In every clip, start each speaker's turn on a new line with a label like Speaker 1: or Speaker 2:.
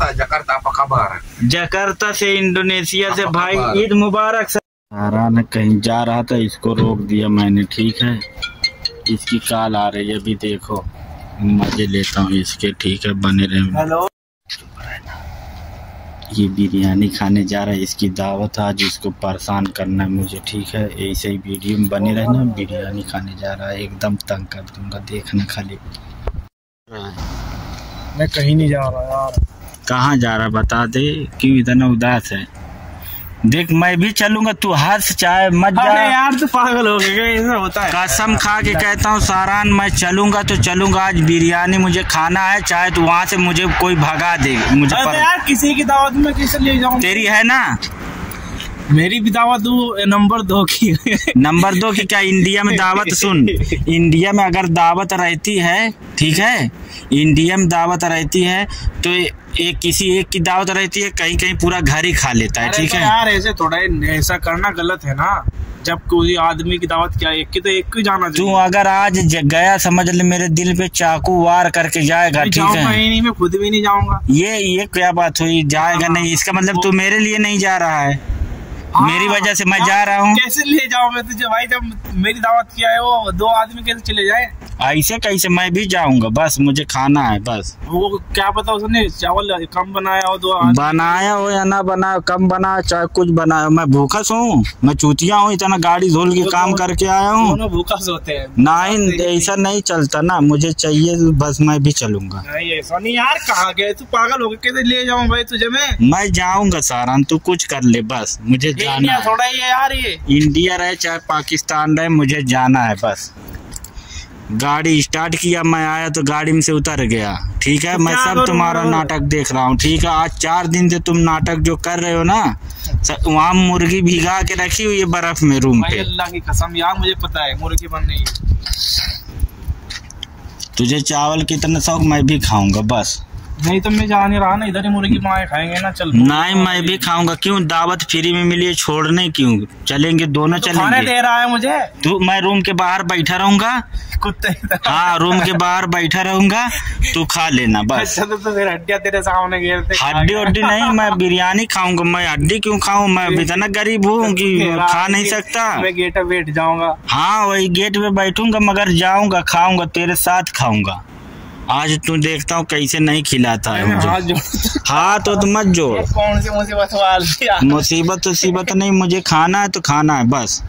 Speaker 1: Jakarta Jakarta apa kabar?
Speaker 2: Jakarta से Indonesia से भाई? ईद मुबारक सारा। ने कहीं जा रहा था इसको रोक दिया मैंने ठीक है? इसकी कॉल आ रही है अभी देखो। मज़े लेता हूँ इसके ठीक है बने रहे
Speaker 3: हेलो।
Speaker 2: ये बिरयानी खाने जा रहा है इसकी दावत आज इसको परेशान करना है मुझे ठीक है? ऐसे ही वीडियो में बने रहना बिरयानी खाने जा रहा है एकदम तंग कर दूँगा देखना खाली।
Speaker 3: मैं कहीं नहीं जा रहा यार।
Speaker 2: कहाँ जा रहा बता दे क्यों इतना उदास है। देख मैं भी चलूँगा तू हंस चाहे मत जा।
Speaker 3: यार तू पागल हो गया होता है।
Speaker 2: कसम खा के कहता हूँ सारान मैं चलूँगा तो चलूँगा। आज बिरयानी मुझे खाना है चाहे तो वहाँ से मुझे कोई भगा दे मुझे.
Speaker 3: यार किसी की दावत में किसे ले जाऊँ?
Speaker 2: तेरी है ना?
Speaker 3: मेरी भी दावत दो नंबर दो की
Speaker 2: नंबर दो की क्या? इंडिया में दावत सुन। इंडिया में अगर दावत रहती है ठीक है? इंडिया में दावत रहती है तो एक किसी एक की दावत रहती है कहीं कहीं पूरा घर ही खा लेता है ठीक
Speaker 3: तो
Speaker 2: है?
Speaker 3: यार ऐसे थोड़ा ऐसा करना गलत है ना। जब कोई आदमी की दावत क्या एक की तो एक की जाना
Speaker 2: तू अगर आज गया समझ ले मेरे दिल पे चाकू वार करके जाएगा ठीक है
Speaker 3: नहीं मैं खुद भी नहीं जाऊँगा।
Speaker 2: ये ये क्या बात हुई? जाएगा
Speaker 3: हाँ।
Speaker 2: नहीं इसका मतलब तू मेरे लिए नहीं जा रहा है।
Speaker 3: हाँ,
Speaker 2: मेरी वजह से मैं जा रहा हूँ।
Speaker 3: कैसे ले जाओ मैं तुझे? भाई जब मेरी दावत किया है वो दो आदमी कैसे चले जाए?
Speaker 2: ऐसे कैसे मैं भी जाऊँगा बस मुझे खाना है बस।
Speaker 3: वो क्या पता उसने चावल कम बनाया हो तो
Speaker 2: बनाया हो या ना बनाया कम बनाया चाहे कुछ बनाया मैं भूखा हूँ मैं चूतिया हूँ इतना गाड़ी धोल के काम करके आया हूँ।
Speaker 3: दोनों भूखा सोते हैं।
Speaker 2: नहीं ऐसा नहीं चलता ना मुझे चाहिए बस मैं भी चलूँगा।
Speaker 3: नहीं ऐसा नहीं यार कहाँ गए? तू पागल हो गया कैसे ले जाऊँ भाई तुझे मैं?
Speaker 2: मैं जाऊँगा सारान तू कुछ कर ले बस मुझे जाना
Speaker 3: थोड़ा ही है यार ये।
Speaker 2: इंडिया रहे चाहे पाकिस्तान रहे मुझे जाना है बस। गाड़ी स्टार्ट किया मैं आया तो गाड़ी में से उतर गया। ठीक है मैं सब तुम्हारा नाटक देख रहा हूँ ठीक है? आज चार दिन से तुम नाटक जो कर रहे हो ना वहाँ मुर्गी भिगा के रखी हुई है बर्फ़ में रूम पे।
Speaker 3: अल्लाह की कसम यार मुझे पता है मुर्गी बन रही है।
Speaker 2: तुझे चावल कितना शौक मैं भी खाऊँगा बस।
Speaker 3: नहीं तो मैं जा नहीं रहा ना इधर ही मुर्गी बनाए खाएँगे ना चल
Speaker 2: नहीं मैं भी खाऊँगा क्यों? दावत फ्री में मिली है छोड़ने क्यों? चलेंगे दोनों
Speaker 3: तो खाने
Speaker 2: चलेंगे।
Speaker 3: दे रहा है मुझे।
Speaker 2: तू मैं रूम के बाहर बैठा रहूँगा।
Speaker 3: कुत्ते
Speaker 2: हाँ रूम के बाहर बैठा रहूँगा तू खा लेना बस।
Speaker 3: अच्छा तो, फिर हड्डियाँ तेरे सामने घेरते
Speaker 2: हड्डी उड्डी नहीं मैं बिरयानी खाऊँगा मैं हड्डी क्यों खाऊं? मैं इतना गरीब हूँ कि खा नहीं सकता।
Speaker 3: मैं गेट पे बैठ जाऊँगा।
Speaker 2: हाँ वही गेट पे बैठूँगा मगर जाऊँगा खाऊँगा तेरे साथ खाऊँगा। आज तू देखता हूँ कैसे नहीं खिलाता है मुझे।
Speaker 3: हाथ
Speaker 2: हाँ तो, मत जोड़।
Speaker 3: कौन सी मुसीबत
Speaker 2: मुसीबत मुसीबत नहीं मुझे खाना है तो खाना है बस।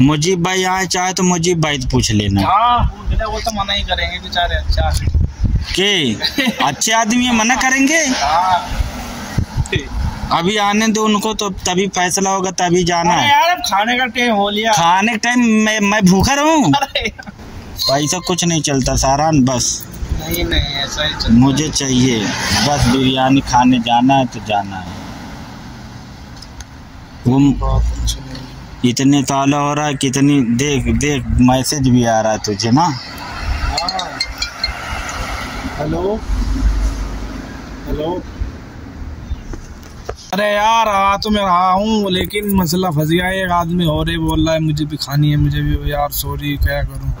Speaker 2: मुजीब भाई आए चाहे तो मुजीब भाई पूछ लेना।
Speaker 3: हाँ वो तो मना ही करेंगे बेचारे अच्छा।
Speaker 2: के? अच्छे आदमी मना करेंगे?
Speaker 3: हाँ।
Speaker 2: अभी आने दो उनको तो तभी फैसला होगा तभी जाना है।
Speaker 3: यार अब खाने का टाइम हो लिया।
Speaker 2: खाने के टाइम मैं मैं भूखा रहूँ? पैसा कुछ नहीं चलता सारान बस।
Speaker 3: नहीं नहीं ऐसा ही
Speaker 2: मुझे चाहिए। बस बिरयानी खाने जाना है तो जाना है।
Speaker 3: नहीं।
Speaker 2: इतने ताला हो रहा है कितनी देख देख मैसेज भी आ रहा है तुझे ना?
Speaker 3: हाँ। हेलो? हेलो? अरे यार आ तो मैं रहा हूँ लेकिन मसला फंस गया है। एक आदमी है बोल रहा है मुझे भी खानी है मुझे भी। यार सॉरी क्या करूँ?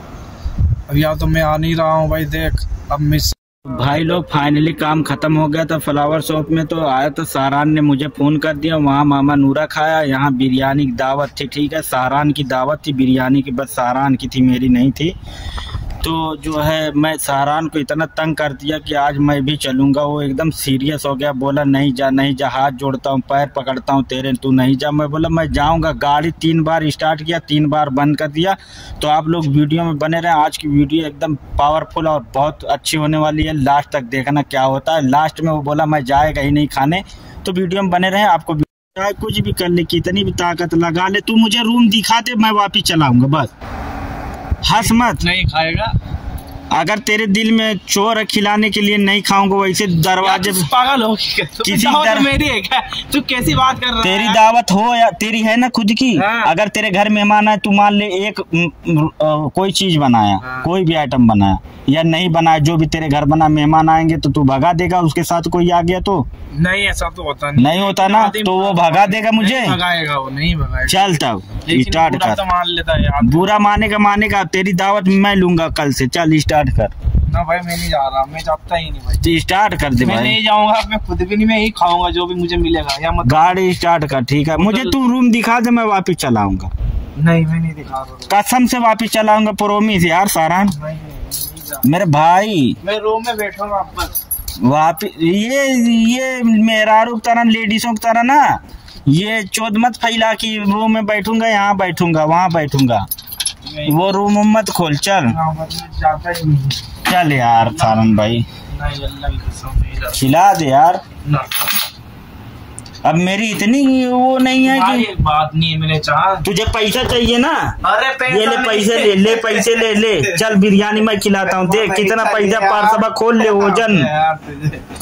Speaker 3: अब या तो मैं आ नहीं रहा हूँ भाई, देख, अब मिस
Speaker 2: भाई लोग फाइनली काम खत्म हो गया था फ्लावर शॉप में तो आया तो सारान ने मुझे फ़ोन कर दिया। वहाँ मामा नूरा खाया, यहाँ बिरयानी की दावत थी, ठीक है? सारान की दावत थी, बिरयानी की, बस सारान की थी, मेरी नहीं थी। तो जो है, मैं सारान को इतना तंग कर दिया कि आज मैं भी चलूँगा। वो एकदम सीरियस हो गया। बोला, नहीं जा नहीं जा, हाथ जोड़ता हूँ, पैर पकड़ता हूँ तेरे, तू नहीं जा। मैं बोला, मैं जाऊँगा। गाड़ी तीन बार स्टार्ट किया, तीन बार बंद कर दिया। तो आप लोग वीडियो में बने रहें। आज की वीडियो एकदम पावरफुल और बहुत अच्छी होने वाली है। लास्ट तक देखना क्या होता है। लास्ट में वो बोला, मैं जाएगा ही नहीं खाने। तो वीडियो में बने रहें। आपको चाहे कुछ भी कर ले, कितनी भी ताकत लगा ले, तू मुझे रूम दिखा दे, मैं वापिस चलाऊँगा, बस। हंस मत।
Speaker 3: नहीं खाएगा।
Speaker 2: अगर तेरे दिल में चोर खिलाने के लिए नहीं खाऊँगा वैसे दरवाजे
Speaker 3: पागल हो
Speaker 2: किसी तरह-
Speaker 3: मेरी है क्या? तू कैसी बात कर रहा है
Speaker 2: तेरी
Speaker 3: यार?
Speaker 2: दावत हो या तेरी है ना खुद की?
Speaker 3: हाँ।
Speaker 2: अगर तेरे घर मेहमान है तू मान ले एक कोई चीज़ बनाया
Speaker 3: हाँ।
Speaker 2: कोई भी आइटम बनाया या नहीं बनाया जो भी तेरे घर बना मेहमान आएँगे तो तू भगा देगा उसके साथ कोई आ गया तो?
Speaker 3: नहीं ऐसा तो होता नहीं।
Speaker 2: नहीं होता ना तो वो भगा देगा मुझे।
Speaker 3: भगाएगा वो नहीं भगाएगा।
Speaker 2: चल तब स्टार्ट कर।
Speaker 3: तो है
Speaker 2: बुरा माने का माने का तेरी दावत मैं लूँगा कल से चल स्टार्ट कर।
Speaker 3: ना भाई मैं नहीं जा रहा। मैं जाता ही नहीं भाई।
Speaker 2: स्टार्ट कर दे
Speaker 3: मैं नहीं जाऊँगा मैं खुद भी नहीं मैं ही खाऊँगा जो भी मुझे मिलेगा। या मत
Speaker 2: गाड़ी स्टार्ट कर ठीक है। मुझे तू रूम दिखा दे मैं वापिस चलाऊँगा।
Speaker 3: नहीं मैं नहीं दिखा रहा।
Speaker 2: कसम से वापिस चलाऊँगा प्रोमिस यार
Speaker 3: जा।
Speaker 2: मेरे भाई।
Speaker 3: मैं रूम में बैठूँगा बस
Speaker 2: वापिस। ये ये मेहरारू की तरह लेडीजों की तरह ना। ये चौध मत फैला कि रूम में बैठूँगा यहाँ बैठूँगा वहाँ बैठूँगा। वो रूम मत खोल चल। चल यार सारन भाई। खिला दे यार। अब मेरी इतनी वो नहीं है कि
Speaker 3: बात नहीं है मैंने चाहा।
Speaker 2: तुझे पैसा चाहिए ना?
Speaker 3: अरे
Speaker 2: ये ले पैसे ले ले पैसे ले ले। चल बिरयानी मैं खिलाता हूँ। देख कितना पैसा पार्सबा खोल ले वज़न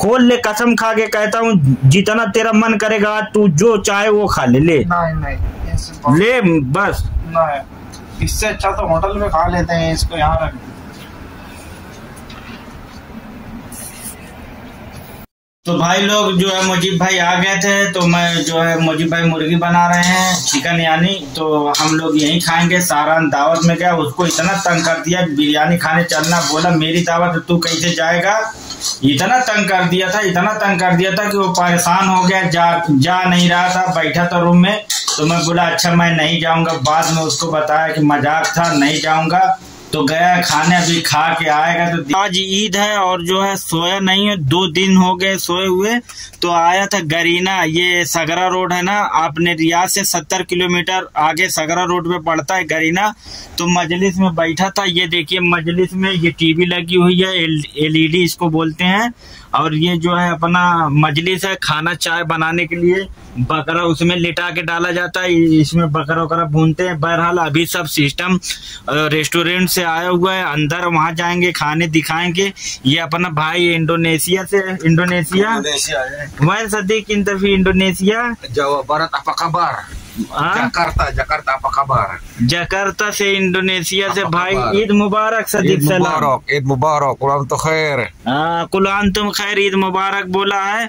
Speaker 2: खोल ले कसम खा के कहता हूँ जितना तेरा मन करेगा तू जो चाहे वो खा ले ले।
Speaker 3: नहीं नहीं
Speaker 2: ले बस।
Speaker 3: नहीं। इससे अच्छा तो होटल में खा लेते हैं, इसको यहाँ रख
Speaker 2: तो भाई लोग जो है, मुजीब भाई आ गए थे तो मैं जो है, मुजीब भाई मुर्गी बना रहे हैं, चिकन यानी। तो हम लोग यहीं खाएँगे सारान दावत में गया, उसको इतना तंग कर दिया, बिरयानी खाने चलना बोला, मेरी दावत, तू कैसे जाएगा? इतना तंग कर दिया था, इतना तंग कर दिया था कि वो परेशान हो गया, जा जा नहीं रहा था, बैठा था रूम में। तो मैं बोला अच्छा मैं नहीं जाऊँगा। बाद में उसको बताया कि मज़ाक था, नहीं जाऊँगा। तो गया, खाने अभी खा के आएगा तो आज ईद है और जो है सोया नहीं है, दो दिन हो गए सोए हुए। तो आया था गरीना, ये सगरा रोड है ना, आपने रियाज से सत्तर किलोमीटर आगे सगरा रोड पे पड़ता है गरीना। तो मजलिस में बैठा था, ये देखिए मजलिस में ये टीवी लगी हुई है एलईडी इसको बोलते हैं। और ये जो है अपना मजलिस है खाना चाय बनाने के लिए बकरा उसमें लिटा के डाला जाता है। इसमें बकरा वकरा भूनते हैं। बहरहाल अभी सब सिस्टम रेस्टोरेंट से आया हुआ है। अंदर वहाँ जाएँगे खाने दिखाएँगे। ये अपना भाई इंडोनेशिया से इंडोनेशिया? Sadiq in Indonesia.
Speaker 1: जवाब kabar?
Speaker 2: हाँ?
Speaker 1: Jakarta Jakarta apa kabar?
Speaker 2: Jakarta से इंडोनेशिया से भाई ईद मुबारक सदीक
Speaker 1: Eid
Speaker 2: सलाम
Speaker 1: मुबारक Eid Mubarak, ulang tuh khair.
Speaker 2: हाँ, कुलान तुम खैर ईद मुबारक बोला है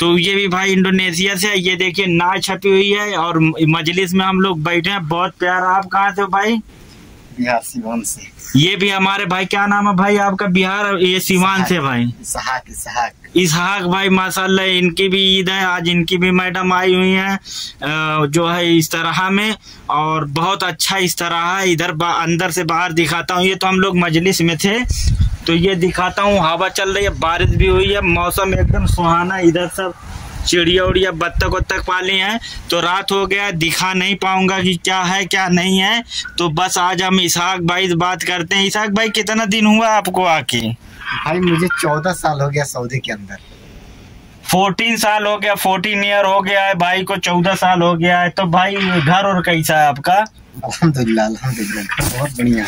Speaker 2: तो ये भी भाई इंडोनेशिया से है। ये देखिए ना छपी हुई है और मजलिस में हम लोग बैठे हैं बहुत प्यारा आप कहाँ से भाई
Speaker 4: बिहार सिवान से।
Speaker 2: ये भी हमारे भाई क्या नाम है भाई आपका बिहार? ये सिवान से भाई।
Speaker 4: इसहाक इसहाक।
Speaker 2: इसहाक भाई माशाल्लाह इनकी भी ईद है। आज इनकी भी मैडम आई हुई हैं जो है इस तरह में। और बहुत अच्छा इस तरह है। इधर अंदर से बाहर दिखाता हूँ। ये तो हम लोग मजलिस में थे। तो ये दिखाता हूँ। हवा चल रही है बारिश भी हुई है। मौसम एकदम सुहाना इधर सब चिड़िया उड़िया बत्तख वत्तख पाली हैं तो रात हो गया दिखा नहीं पाऊँगा कि क्या है क्या नहीं है तो बस आज हम इसहाक भाई से बात करते हैं। इसहाक भाई कितना दिन हुआ आपको आके?
Speaker 4: भाई मुझे चौदह साल हो गया सऊदी के अंदर।
Speaker 2: फोर्टीन साल हो गया फोर्टीन ईयर हो गया है भाई को चौदह साल हो गया है तो भाई घर और कैसा है आपका?
Speaker 4: अल्हम्दुलिल्लाह बहुत बढ़िया।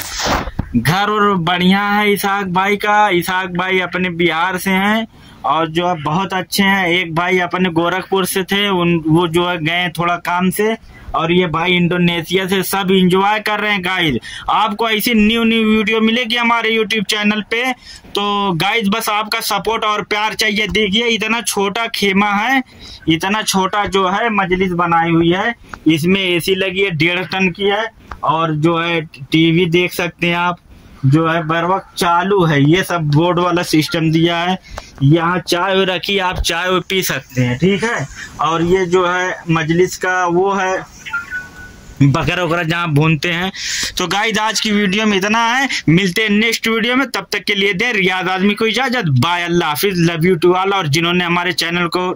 Speaker 2: घर और बढ़िया है इसहाक भाई का। इसहाक भाई अपने बिहार से हैं और जो है बहुत अच्छे हैं। एक भाई अपने गोरखपुर से थे, उन, वो जो है गए थोड़ा काम से, और ये भाई इंडोनेशिया से सब इंजॉय कर रहे हैं गाइज़ आपको ऐसी न्यू न्यू वीडियो मिलेगी हमारे यूट्यूब चैनल पे? तो गाइज़ बस आपका सपोर्ट और प्यार चाहिए। देखिए, इतना छोटा खेमा है, इतना छोटा जो है मजलिस बनाई हुई है, इसमें एसी लगी है, डेढ़ टन की है, और जो है टीवी देख सकते हैं आप, जो है बर वक्त चालू है। ये सब बोर्ड वाला सिस्टम दिया है। यहाँ चाय रखी, आप चाय पी सकते हैं, ठीक है? और ये जो है मजलिस का वो है बकरा वगैरह जहाँ भूनते हैं। तो गाइस आज की वीडियो में इतना है। मिलते हैं नेक्स्ट वीडियो में। तब तक के लिए दे रियाज आदमी को इजाज़त। बाय अल्लाह हाफिज। लव यू टू ऑल और जिन्होंने हमारे चैनल को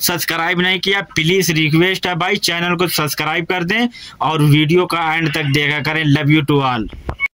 Speaker 2: सब्सक्राइब नहीं किया प्लीज़ रिक्वेस्ट है भाई चैनल को सब्सक्राइब कर दें। और वीडियो का एंड तक देखा करें। Love you to all